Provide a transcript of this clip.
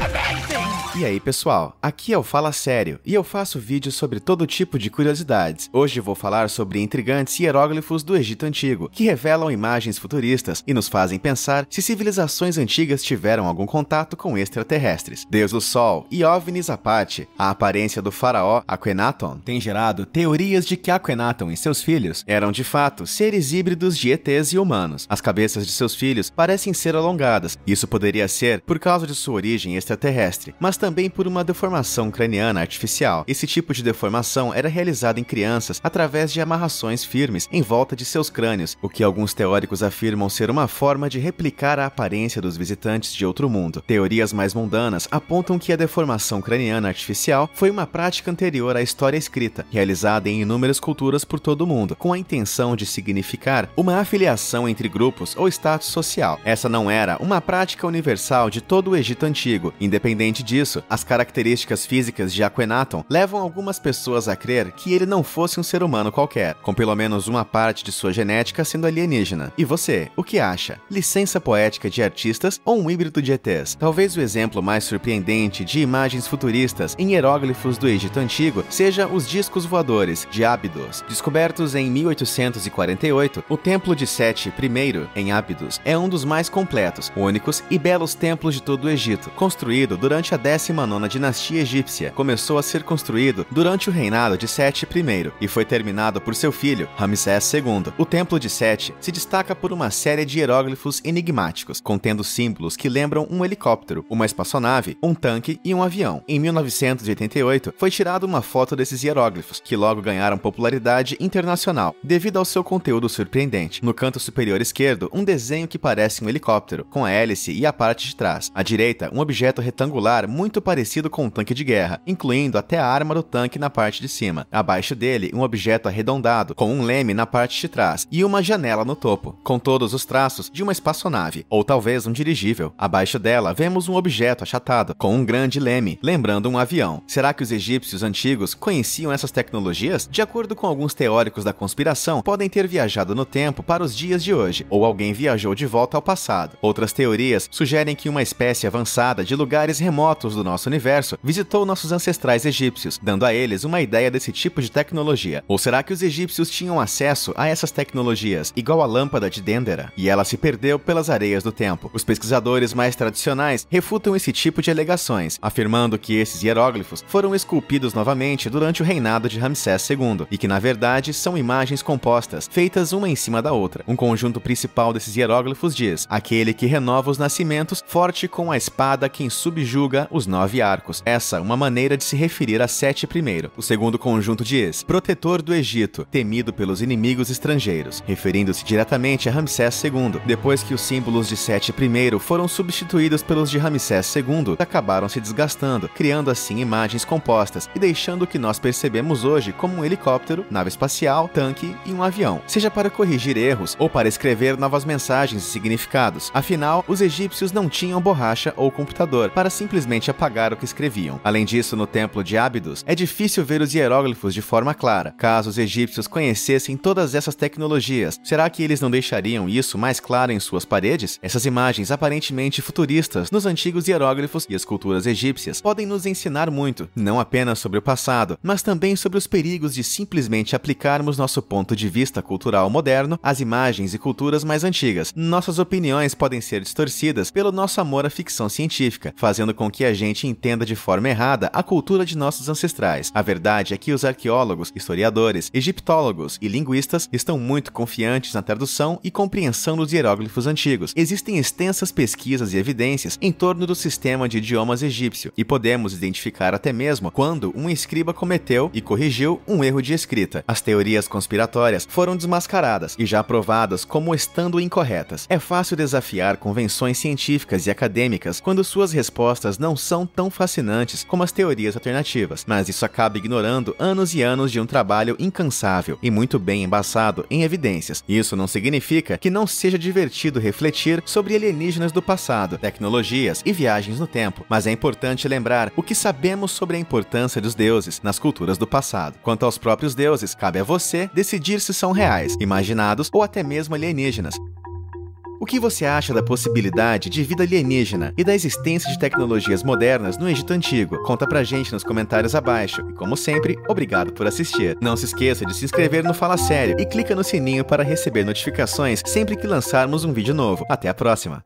Amazing! E aí pessoal, aqui é o Fala Sério e eu faço vídeos sobre todo tipo de curiosidades. Hoje vou falar sobre intrigantes hieróglifos do Egito Antigo, que revelam imagens futuristas e nos fazem pensar se civilizações antigas tiveram algum contato com extraterrestres. Deus do Sol e OVNIs à parte, a aparência do faraó Akhenaton tem gerado teorias de que Akhenaton e seus filhos eram de fato seres híbridos de ETs e humanos. As cabeças de seus filhos parecem ser alongadas, isso poderia ser por causa de sua origem extraterrestre, mas também também por uma deformação craniana artificial. Esse tipo de deformação era realizada em crianças através de amarrações firmes em volta de seus crânios, o que alguns teóricos afirmam ser uma forma de replicar a aparência dos visitantes de outro mundo. Teorias mais mundanas apontam que a deformação craniana artificial foi uma prática anterior à história escrita, realizada em inúmeras culturas por todo o mundo, com a intenção de significar uma afiliação entre grupos ou status social. Essa não era uma prática universal de todo o Egito antigo. Independente disso, isso, as características físicas de Akhenaton levam algumas pessoas a crer que ele não fosse um ser humano qualquer, com pelo menos uma parte de sua genética sendo alienígena. E você, o que acha? Licença poética de artistas ou um híbrido de ETs? Talvez o exemplo mais surpreendente de imagens futuristas em hieróglifos do Egito Antigo seja os discos voadores de Abydos. Descobertos em 1848, o Templo de Sete I, em Abydos, é um dos mais completos, únicos e belos templos de todo o Egito, construído durante a décima 19 dinastia egípcia começou a ser construído durante o reinado de Sete I e foi terminado por seu filho, Ramsés II. O Templo de Sete se destaca por uma série de hieróglifos enigmáticos, contendo símbolos que lembram um helicóptero, uma espaçonave, um tanque e um avião. Em 1988, foi tirada uma foto desses hieróglifos, que logo ganharam popularidade internacional, devido ao seu conteúdo surpreendente. No canto superior esquerdo, um desenho que parece um helicóptero, com a hélice e a parte de trás. À direita, um objeto retangular muito muito parecido com um tanque de guerra, incluindo até a arma do tanque na parte de cima. Abaixo dele, um objeto arredondado, com um leme na parte de trás, e uma janela no topo, com todos os traços de uma espaçonave, ou talvez um dirigível. Abaixo dela, vemos um objeto achatado, com um grande leme, lembrando um avião. Será que os egípcios antigos conheciam essas tecnologias? De acordo com alguns teóricos da conspiração, podem ter viajado no tempo para os dias de hoje, ou alguém viajou de volta ao passado. Outras teorias sugerem que uma espécie avançada de lugares remotos do nosso universo visitou nossos ancestrais egípcios, dando a eles uma ideia desse tipo de tecnologia. Ou será que os egípcios tinham acesso a essas tecnologias, igual a lâmpada de Dendera, e ela se perdeu pelas areias do tempo? Os pesquisadores mais tradicionais refutam esse tipo de alegações, afirmando que esses hieróglifos foram esculpidos novamente durante o reinado de Ramsés II e que na verdade são imagens compostas, feitas uma em cima da outra. Um conjunto principal desses hieróglifos diz: aquele que renova os nascimentos, forte com a espada quem subjuga os nove arcos. Essa uma maneira de se referir a Sete I. O segundo conjunto diz: protetor do Egito, temido pelos inimigos estrangeiros, referindo-se diretamente a Ramsés II. Depois que os símbolos de Sete I foram substituídos pelos de Ramsés II, acabaram se desgastando, criando assim imagens compostas e deixando o que nós percebemos hoje como um helicóptero, nave espacial, tanque e um avião, seja para corrigir erros ou para escrever novas mensagens e significados. Afinal, os egípcios não tinham borracha ou computador para simplesmente apagar o que escreviam. Além disso, no templo de Abydos, é difícil ver os hieróglifos de forma clara. Caso os egípcios conhecessem todas essas tecnologias, será que eles não deixariam isso mais claro em suas paredes? Essas imagens aparentemente futuristas nos antigos hieróglifos e esculturas egípcias podem nos ensinar muito, não apenas sobre o passado, mas também sobre os perigos de simplesmente aplicarmos nosso ponto de vista cultural moderno às imagens e culturas mais antigas. Nossas opiniões podem ser distorcidas pelo nosso amor à ficção científica, fazendo com que a gente entenda de forma errada a cultura de nossos ancestrais. A verdade é que os arqueólogos, historiadores, egiptólogos e linguistas estão muito confiantes na tradução e compreensão dos hieróglifos antigos. Existem extensas pesquisas e evidências em torno do sistema de idiomas egípcio e podemos identificar até mesmo quando um escriba cometeu e corrigiu um erro de escrita. As teorias conspiratórias foram desmascaradas e já provadas como estando incorretas. É fácil desafiar convenções científicas e acadêmicas quando suas respostas não são tão fascinantes como as teorias alternativas, mas isso acaba ignorando anos e anos de um trabalho incansável e muito bem embasado em evidências. Isso não significa que não seja divertido refletir sobre alienígenas do passado, tecnologias e viagens no tempo, mas é importante lembrar o que sabemos sobre a importância dos deuses nas culturas do passado. Quanto aos próprios deuses, cabe a você decidir se são reais, imaginados ou até mesmo alienígenas. O que você acha da possibilidade de vida alienígena e da existência de tecnologias modernas no Egito Antigo? Conta pra gente nos comentários abaixo. E como sempre, obrigado por assistir. Não se esqueça de se inscrever no Fala Sério e clica no sininho para receber notificações sempre que lançarmos um vídeo novo. Até a próxima!